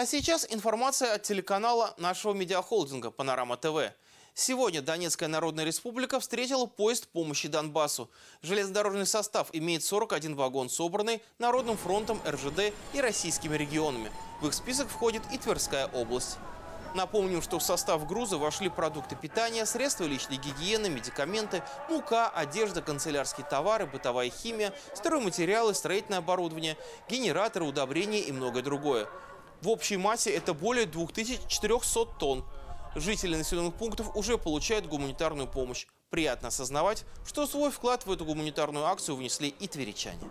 А сейчас информация от телеканала нашего медиахолдинга «Панорама ТВ». Сегодня Донецкая Народная Республика встретила поезд помощи Донбассу. Железнодорожный состав имеет 41 вагон, собранный Народным фронтом, РЖД и российскими регионами. В их список входит и Тверская область. Напомним, что в состав груза вошли продукты питания, средства личной гигиены, медикаменты, мука, одежда, канцелярские товары, бытовая химия, стройматериалы, строительное оборудование, генераторы, удобрения и многое другое. В общей массе это более 2400 тонн. Жители населенных пунктов уже получают гуманитарную помощь. Приятно осознавать, что свой вклад в эту гуманитарную акцию внесли и тверичане.